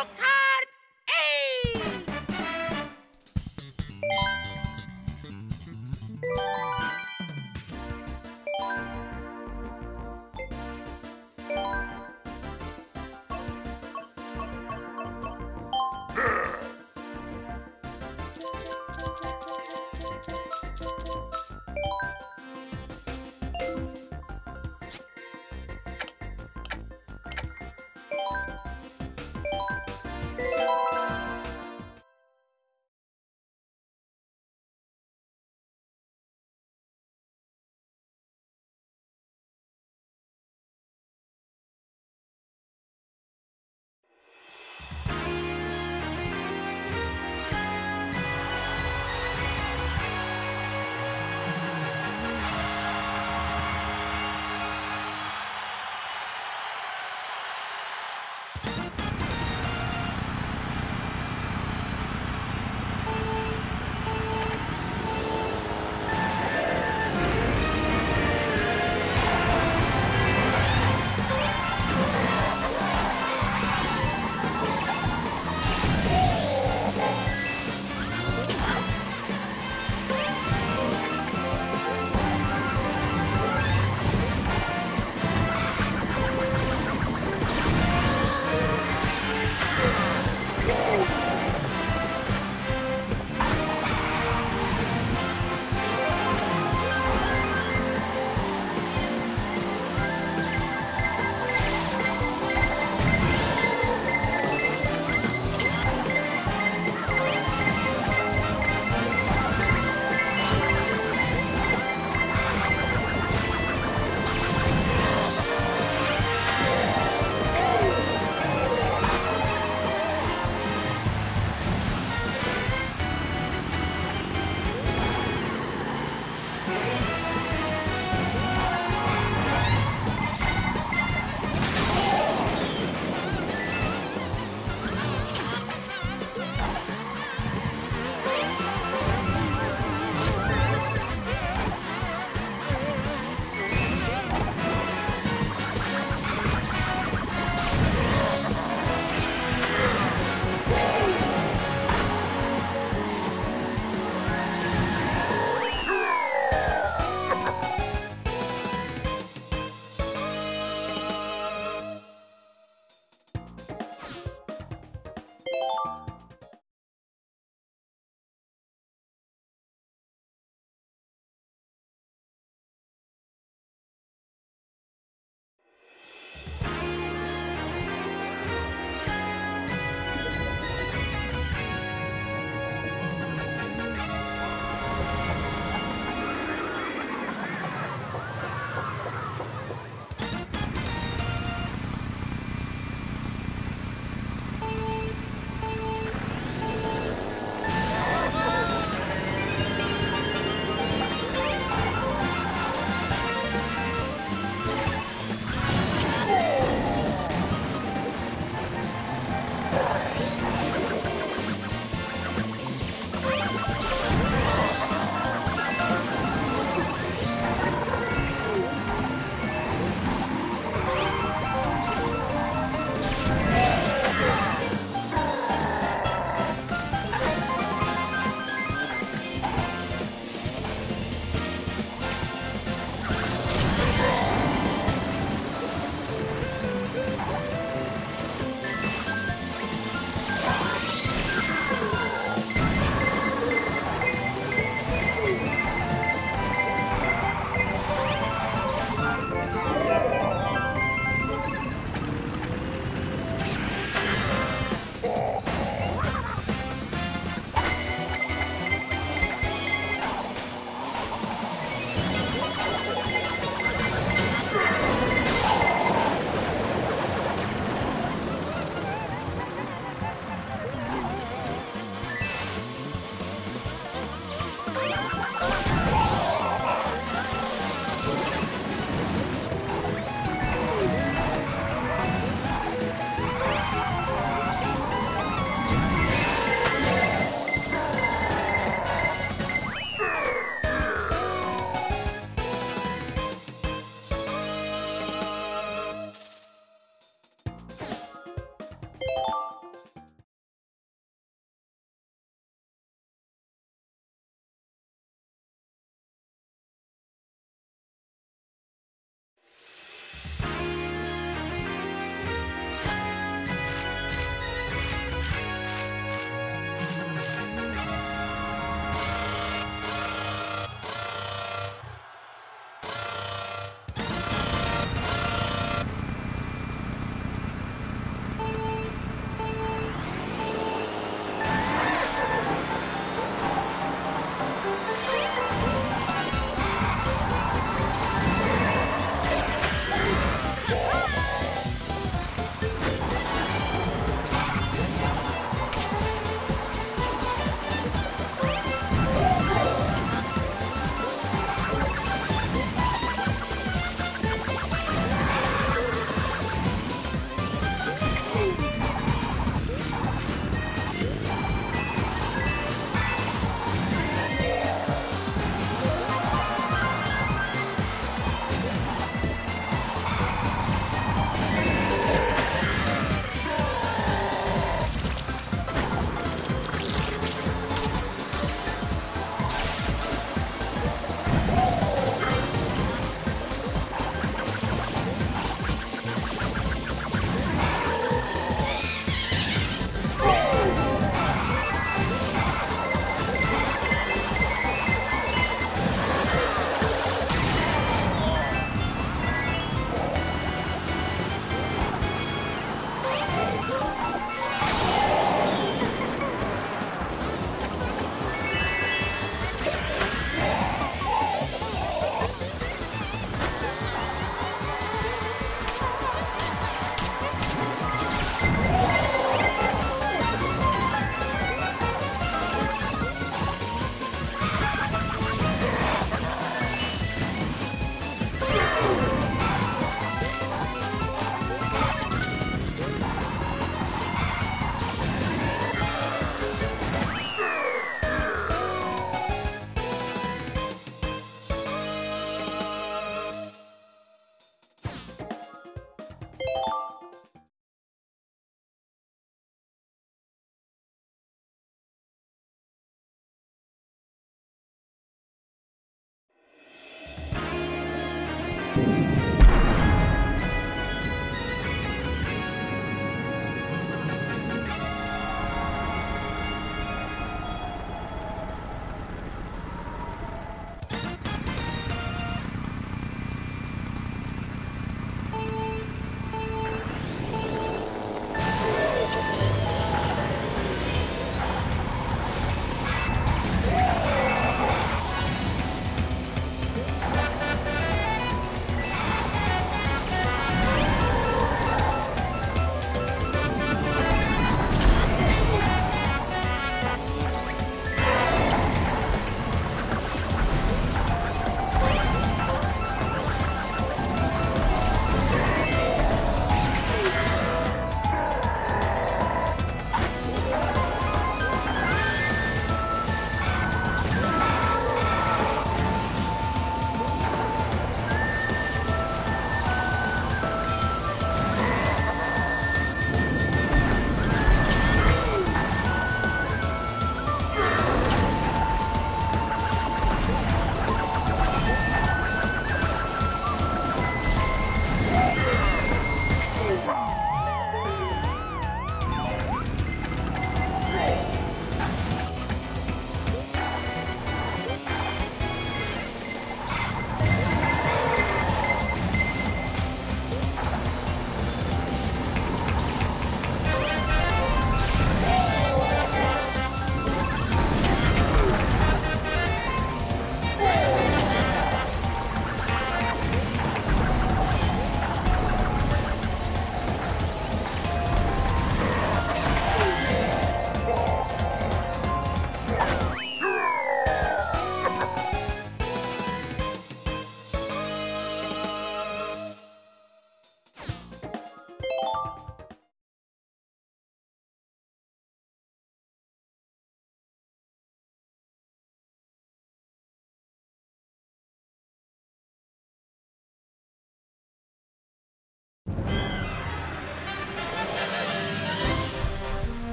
Mario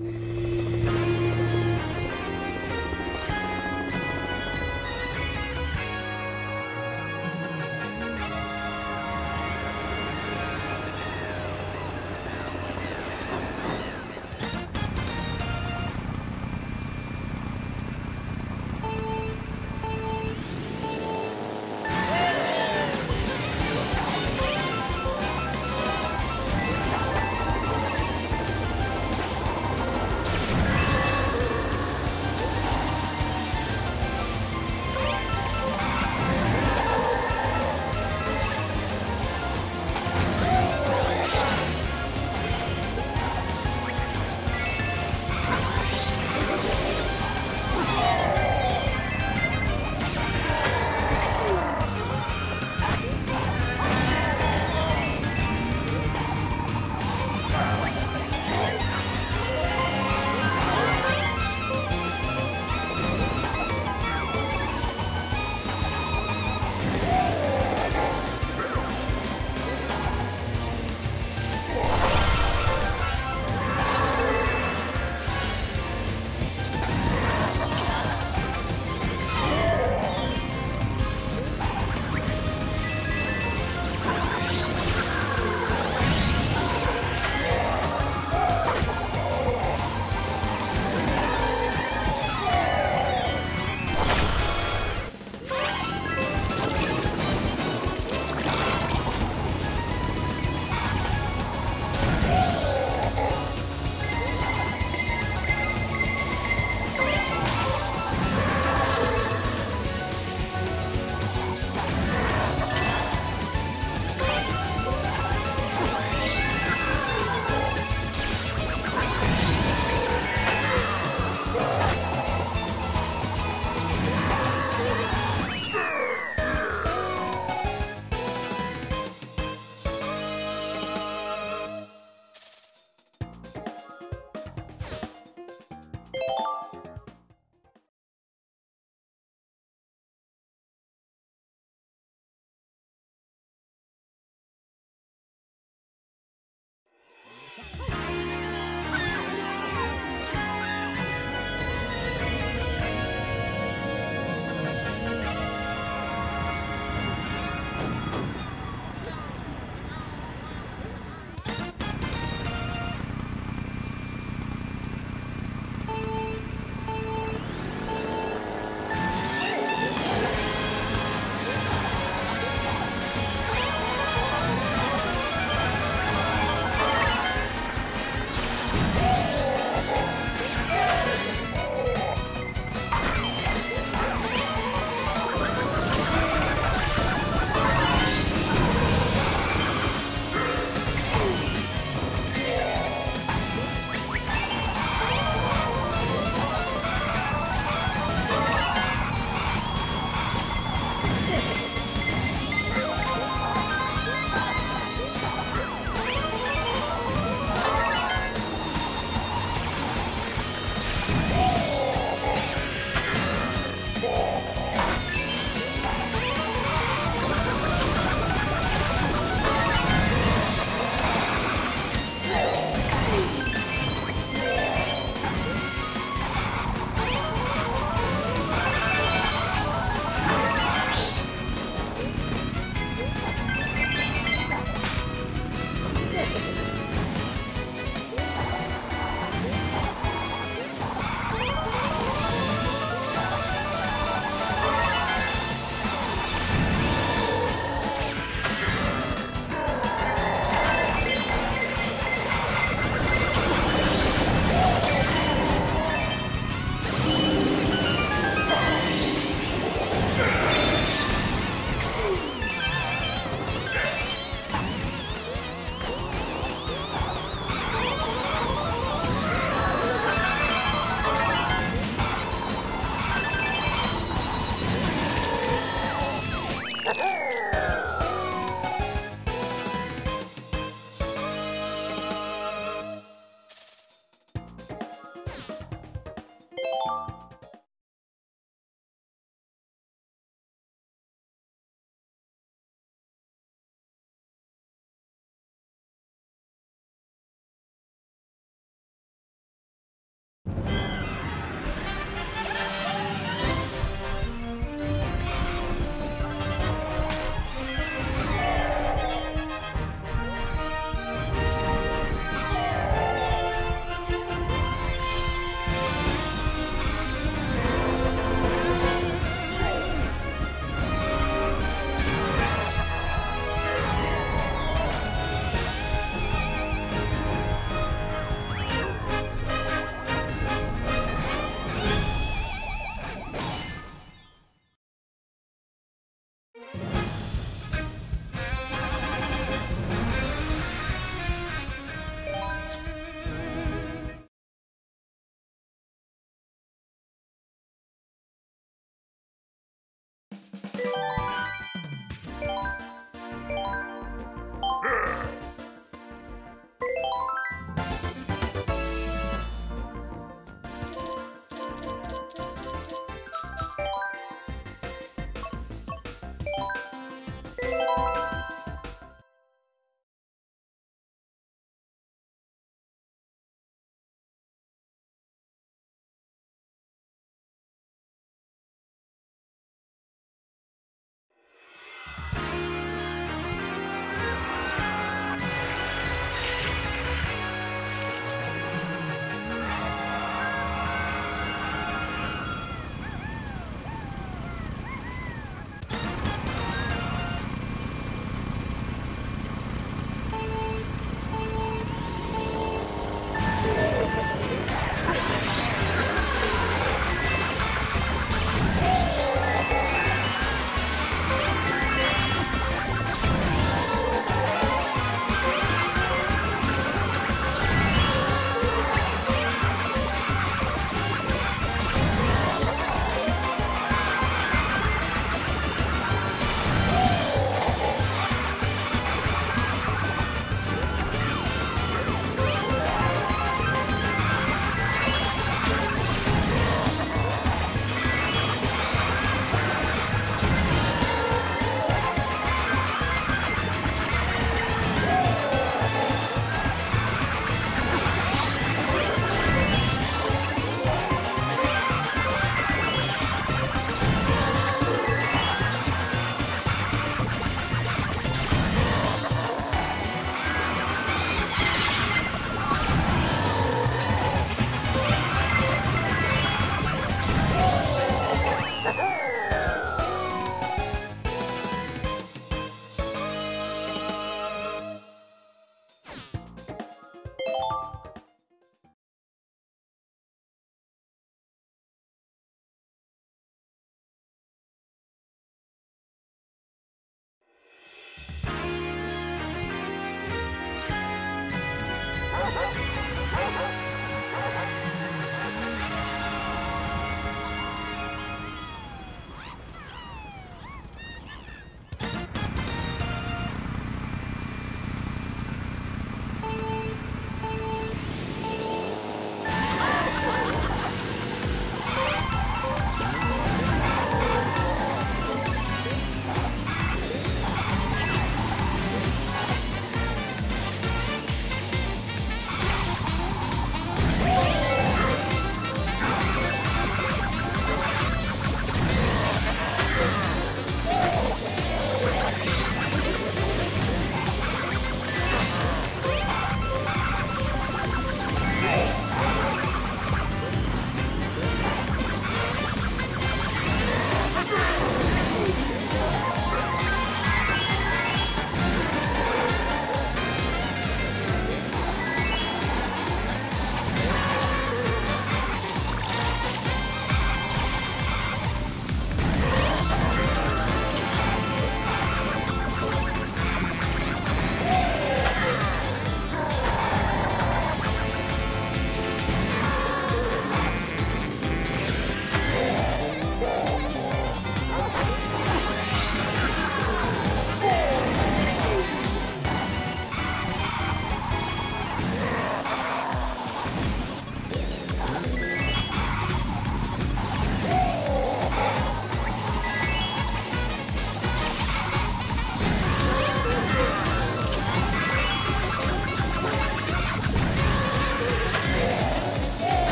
Mm-hmm.